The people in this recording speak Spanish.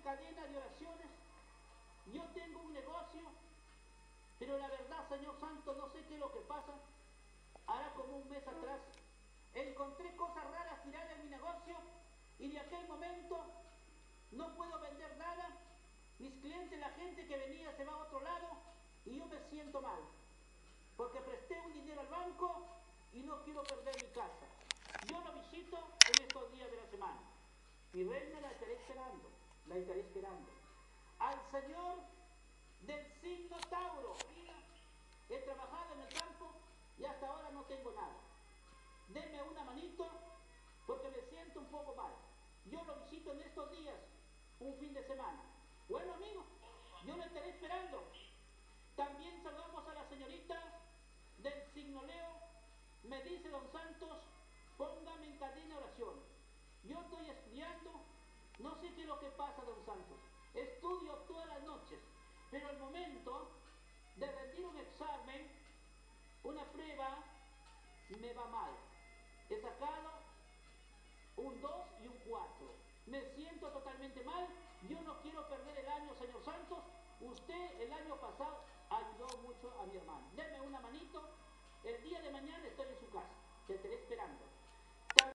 en cadena de oraciones. Yo tengo un negocio, pero la verdad, Señor Santo, no sé qué es lo que pasa. Ahora como un mes atrás, encontré cosas raras tiradas en mi negocio y de aquel momento no puedo vender nada. Mis clientes, la gente que venía se va a otro lado y yo me siento mal. Porque presté un dinero al banco y no quiero perder mi casa. Yo lo visito en estos días de la semana. Mi esperando, la estaré esperando. Al Señor del signo Tauro. He trabajado en el campo y hasta ahora no tengo nada. Denme una manito porque me siento un poco mal. Yo lo visito en estos días, un fin de semana. Bueno, amigo, yo lo estaré esperando. También saludamos a la señorita del signo Leo. Me dice don Santos, póngame me va mal. He sacado un 2 y un 4. Me siento totalmente mal. Yo no quiero perder el año, señor Santos. Usted el año pasado ayudó mucho a mi hermano. Deme una manito. El día de mañana estoy